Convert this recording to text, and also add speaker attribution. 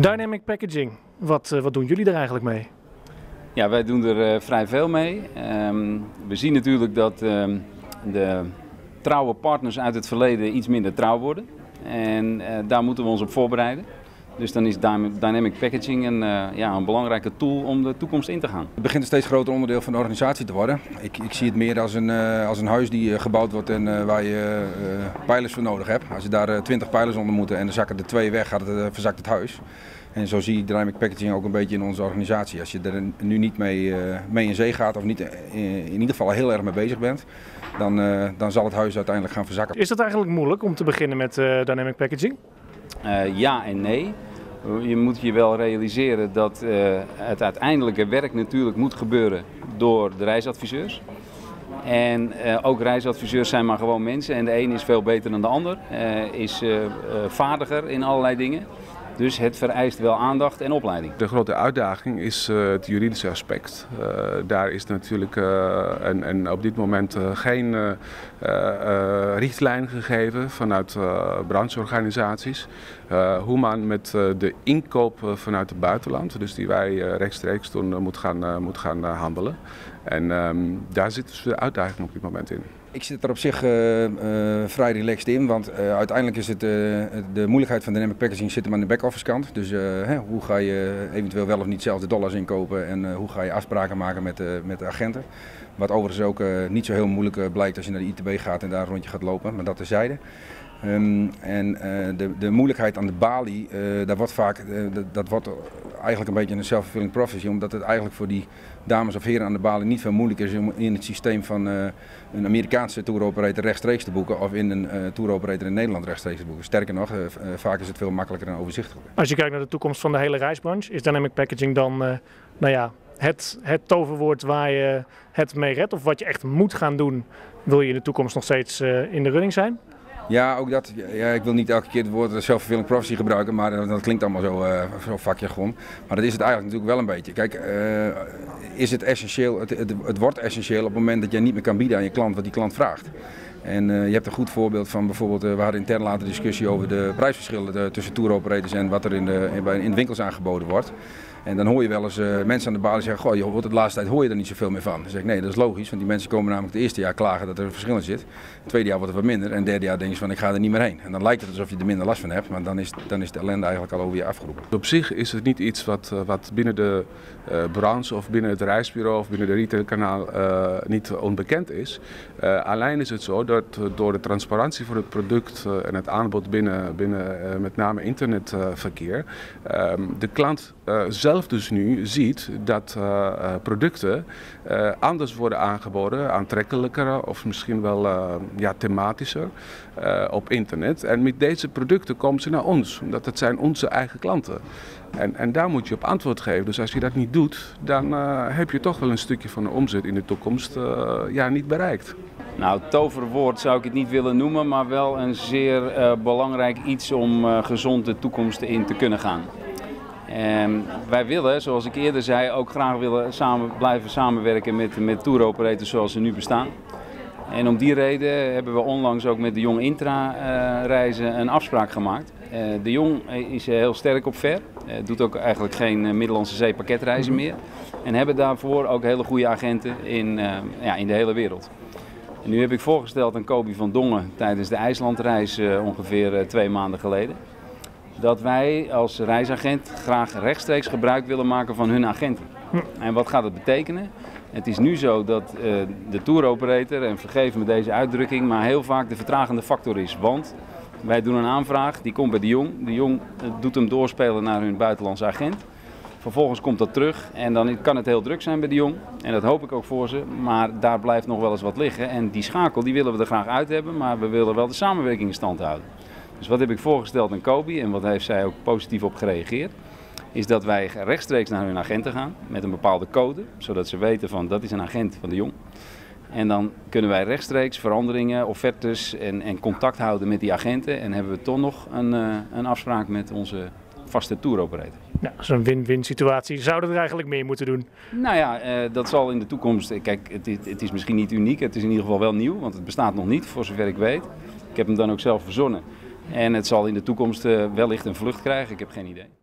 Speaker 1: Dynamic packaging, wat, wat doen jullie er eigenlijk mee?
Speaker 2: Ja, wij doen er vrij veel mee. Ehm, we zien natuurlijk dat ehm, de trouwe partners uit het verleden iets minder trouw worden. En daar moeten we ons op voorbereiden. Dus dan is dynamic packaging een, uh, ja, een belangrijke tool om de toekomst in te gaan.
Speaker 3: Het begint een steeds groter onderdeel van de organisatie te worden. Ik, ik zie het meer als een, uh, als een huis die uh, gebouwd wordt en waar je pijlers voor nodig hebt. Als je daar 20 pijlers onder moet en er zakken er twee weg, gaat het, verzakt het huis. En zo zie ik dynamic packaging ook een beetje in onze organisatie. Als je er nu niet mee, mee in zee gaat of niet in ieder geval heel erg mee bezig bent, dan, dan zal het huis uiteindelijk gaan verzakken.
Speaker 1: Is dat eigenlijk moeilijk om te beginnen met dynamic packaging?
Speaker 2: ja en nee. Je moet je wel realiseren dat uh, het uiteindelijke werk natuurlijk moet gebeuren door de reisadviseurs. En uh, ook reisadviseurs zijn maar gewoon mensen en de een is veel beter dan de ander, uh, is vaardiger in allerlei dingen. Dus het vereist wel aandacht en opleiding.
Speaker 4: De grote uitdaging is uh, het juridische aspect. Uh, daar is natuurlijk uh, en, en, op dit moment geen richtlijn gegeven vanuit brancheorganisaties. hoe man met de inkoop vanuit het buitenland, dus die wij rechtstreeks doen, moet gaan, moet gaan handelen. En um, daar zit dus de uitdaging op dit moment in.
Speaker 3: Ik zit er op zich uh, uh, vrij relaxed in, want uh, uiteindelijk is het de moeilijkheid van dynamic packaging zit hem aan de back-office kant. Dus hè, hoe ga je eventueel wel of niet zelf de dollars inkopen en hoe ga je afspraken maken met, met de agenten. Wat overigens ook niet zo heel moeilijk blijkt als je naar de ITB gaat en daar een rondje gaat lopen, maar dat terzijde. Um, en de, de moeilijkheid aan de balie, daar wordt vaak, dat wordt eigenlijk een beetje een self-fulfilling prophecy, omdat het eigenlijk voor die dames of heren aan de balie niet veel moeilijker is om in het systeem van een Amerikaanse touroperator rechtstreeks te boeken of in een touroperator in Nederland rechtstreeks te boeken. Sterker nog, vaak is het veel makkelijker en overzichtelijker.
Speaker 1: Als je kijkt naar de toekomst van de hele reisbranche, is dynamic packaging dan nou ja, het, het toverwoord waar je het mee redt? Of wat je echt moet gaan doen, wil je in de toekomst nog steeds in de running zijn?
Speaker 3: Ja, ook dat. Ja, ik wil niet elke keer het woord self-fulfilling prophecy gebruiken, maar dat klinkt allemaal zo, uh, zo vakjargon. Maar dat is het eigenlijk natuurlijk wel een beetje. Kijk, uh, is het essentieel, het, het, wordt essentieel op het moment dat jij niet meer kan bieden aan je klant wat die klant vraagt. En je hebt een goed voorbeeld van bijvoorbeeld, we hadden intern later discussie over de prijsverschillen tussen touroperators en wat er in de, in, in de winkels aangeboden wordt. En dan hoor je wel eens uh, mensen aan de balie zeggen, goh, je hoort de laatste tijd hoor je er niet zoveel meer van. Dan zeg ik, nee, dat is logisch, want die mensen komen namelijk het eerste jaar klagen dat er een verschil in zit. Het tweede jaar wordt het wat minder en het derde jaar denk je van, ik ga er niet meer heen. En dan lijkt het alsof je er minder last van hebt, maar dan is, dan is de ellende eigenlijk al over je afgeroepen.
Speaker 4: Op zich is het niet iets wat, eh, wat binnen de uh, branche of binnen het reisbureau of binnen de retailkanaal niet onbekend is. alleen is het zo dat door de transparantie van het product en het aanbod binnen, binnen met name internetverkeer, ehm, de klant zelf dus nu ziet dat uh, producten uh, anders worden aangeboden, aantrekkelijker of misschien wel ja, thematischer op internet. En met deze producten komen ze naar ons, omdat het zijn onze eigen klanten. En, en daar moet je op antwoord geven. Dus als je dat niet doet, dan heb je toch wel een stukje van de omzet in de toekomst ja, niet bereikt.
Speaker 2: Nou, toverwoord zou ik het niet willen noemen, maar wel een zeer belangrijk iets om gezond de toekomst in te kunnen gaan. En wij willen, zoals ik eerder zei, ook graag willen samen, blijven samenwerken met, met touroperators zoals ze nu bestaan. En om die reden hebben we onlangs ook met de Jong Intra uh, reizen een afspraak gemaakt. Uh, de Jong is heel sterk op ver, uh, doet ook eigenlijk geen Middellandse Zee pakketreizen meer. En hebben daarvoor ook hele goede agenten in, ja, in de hele wereld. En nu heb ik voorgesteld aan Kobi van Dongen tijdens de IJslandreis ongeveer twee maanden geleden dat wij als reisagent graag rechtstreeks gebruik willen maken van hun agenten. En wat gaat het betekenen? Het is nu zo dat uh, de touroperator, en vergeef me deze uitdrukking, maar heel vaak de vertragende factor is. Want wij doen een aanvraag, die komt bij de Jong. De Jong uh, doet hem doorspelen naar hun buitenlandse agent. Vervolgens komt dat terug en dan kan het heel druk zijn bij de Jong. En dat hoop ik ook voor ze, maar daar blijft nog wel eens wat liggen. En die schakel die willen we er graag uit hebben, maar we willen wel de samenwerking in stand houden. Dus wat heb ik voorgesteld aan Kobi en wat heeft zij ook positief op gereageerd? Is dat wij rechtstreeks naar hun agenten gaan met een bepaalde code, zodat ze weten van dat is een agent van de Jong. En dan kunnen wij rechtstreeks veranderingen, offertes en, en contact houden met die agenten. En hebben we toch nog een, uh, een afspraak met onze vaste touroperator.
Speaker 1: Ja, zo'n win-win situatie. Zouden we er eigenlijk meer moeten doen?
Speaker 2: Nou ja, uh, dat zal in de toekomst. Kijk, het is, het is misschien niet uniek. Het is in ieder geval wel nieuw, want het bestaat nog niet, voor zover ik weet. Ik heb hem dan ook zelf verzonnen. En het zal in de toekomst wellicht een vlucht krijgen, ik heb geen idee.